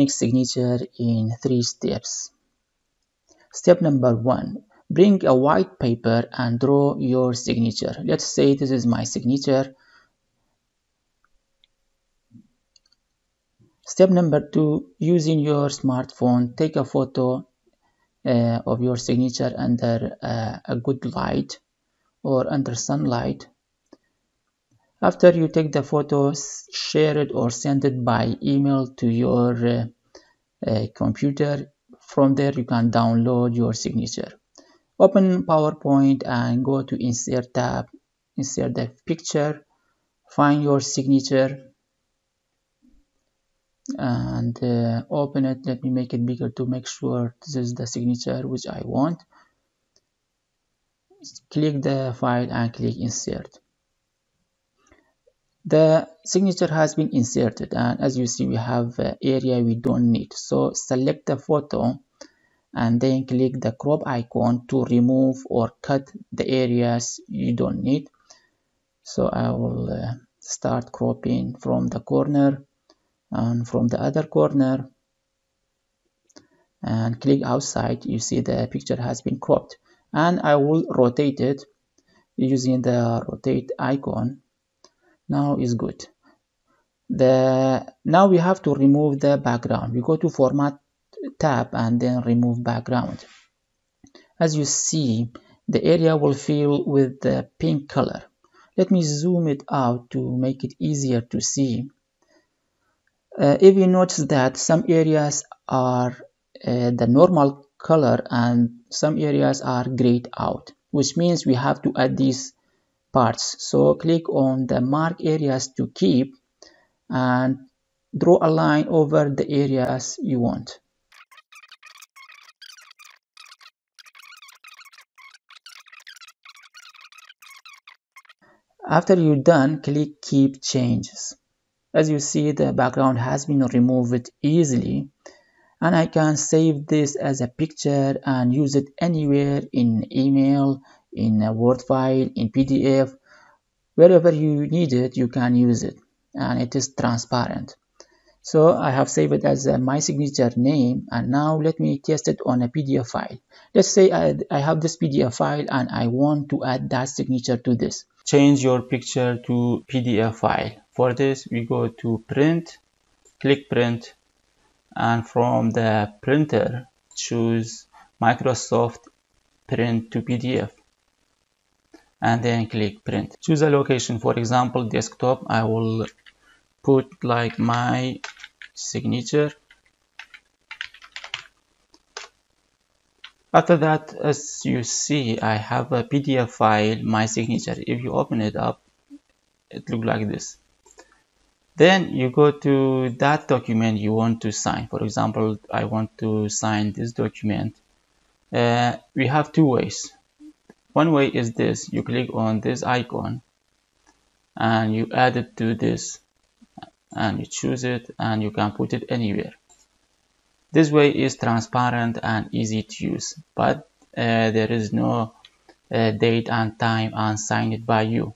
electronic signature in three steps. Step number one, bring a white paper and draw your signature. Let's say this is my signature. Step number two, using your smartphone, take a photo uh, of your signature under uh, a good light or under sunlight. After you take the photos, share it or send it by email to your uh, uh, computer. From there, you can download your signature. Open PowerPoint and go to Insert tab. Insert the picture. Find your signature and uh, open it let me make it bigger to make sure this is the signature which I want click the file and click insert the signature has been inserted and as you see we have area we don't need. So select the photo and then click the crop icon to remove or cut the areas you don't need. So I will uh, start cropping from the corner and from the other corner. And click outside you see the picture has been cropped. And I will rotate it using the rotate icon now is good. The now we have to remove the background. We go to format tab and then remove background. As you see the area will fill with the pink color. Let me zoom it out to make it easier to see. Uh, if you notice that some areas are uh, the normal color and some areas are grayed out which means we have to add these parts. So click on the mark areas to keep and draw a line over the areas you want. After you're done click keep changes. As you see the background has been removed easily and I can save this as a picture and use it anywhere in email, in a Word file, in PDF, wherever you need it you can use it and it is transparent. So I have saved it as uh, my signature name and now let me test it on a PDF file. Let's say I, I have this PDF file and I want to add that signature to this. Change your picture to PDF file for this we go to print click print and from the printer choose Microsoft print to PDF and then click print. Choose a location. For example desktop I will put like my signature. After that as you see I have a PDF file my signature. If you open it up it look like this. Then you go to that document you want to sign. For example I want to sign this document. Uh, we have two ways one way is this. You click on this icon and you add it to this and you choose it and you can put it anywhere. This way is transparent and easy to use but uh, there is no uh, date and time and sign it by you.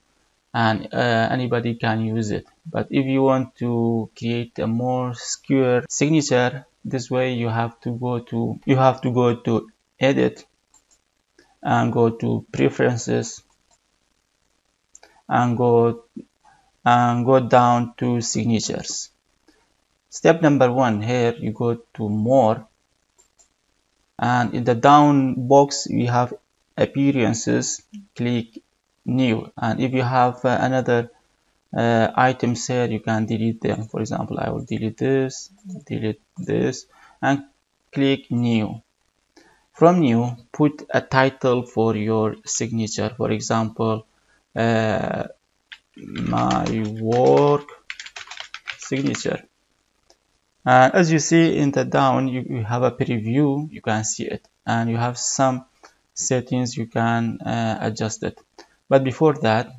And uh, anybody can use it. But if you want to create a more secure signature this way you have to go to you have to go to edit and go to preferences and go and go down to signatures. Step number one here you go to more. And in the down box we have appearances click new. And if you have uh, another uh, items here you can delete them. For example I will delete this delete this and click new from new put a title for your signature. For example uh, my work signature. And as you see in the down you, you, have a preview you can see it. And you have some settings you can uh, adjust it. But before that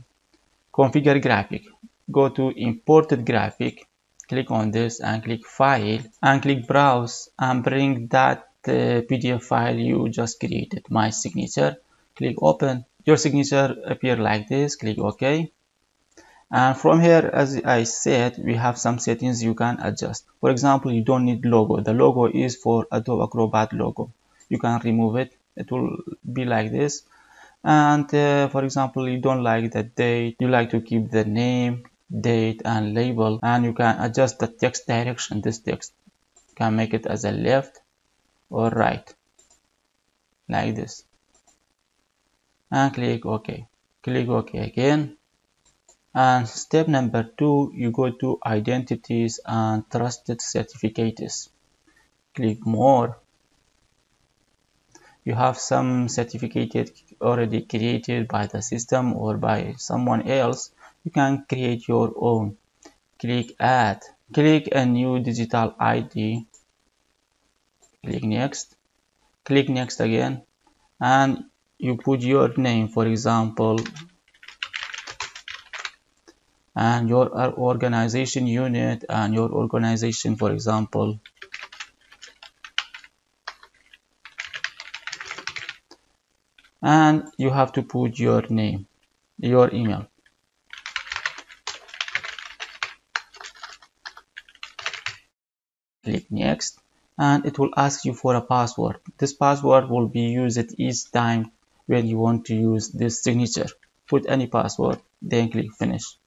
configure graphic. Go to imported graphic click on this and click file and click browse and bring that uh, pdf file you just created my signature. Click open. Your signature appear like this. Click ok. And from here as I said we have some settings you can adjust. For example you don't need logo. The logo is for Adobe Acrobat logo. You can remove it. It will be like this. And uh, for example you don't like the date. You like to keep the name date and label. And you can adjust the text direction. This text you can make it as a left or right. Like this. And click ok. Click ok again. And step number two you go to identities and trusted certificates. Click more. You have some certificate already created by the system or by someone else. You can create your own. Click add. Click a new digital id click next. Click next again. And you put your name for example and your organization unit and your organization for example. And you have to put your name your email. Click next and it will ask you for a password. This password will be used each time when you want to use this signature. Put any password then click finish.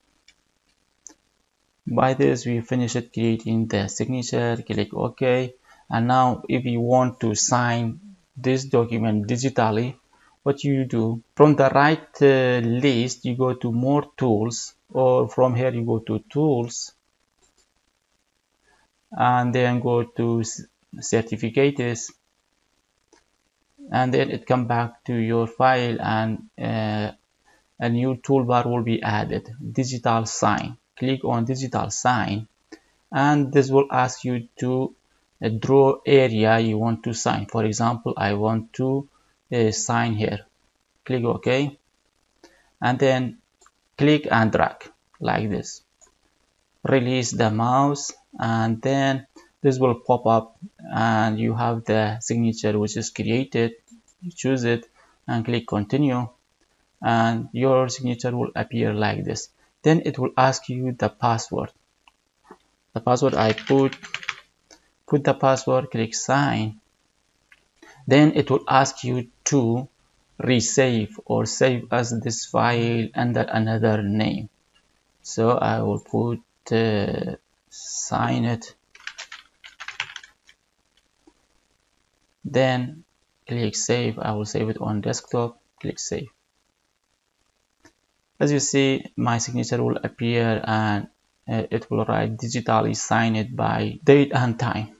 By this we finished creating the signature click ok. And now if you want to sign this document digitally what you do from the right uh, list you go to more tools or from here you go to tools. And then go to certificates and then it come back to your file and uh, a new toolbar will be added digital sign. Click on digital sign and this will ask you to uh, draw area you want to sign. For example I want to uh, sign here. Click OK. And then click and drag like this. Release the mouse and then this will pop up and you have the signature which is created. You choose it and click continue and your signature will appear like this. Then it will ask you the password. The password I put put the password click sign. Then it will ask you to resave or save as this file under another name. So I will put uh, sign it then click save. I will save it on desktop. Click save. As you see my signature will appear and uh, it will write digitally signed by date and time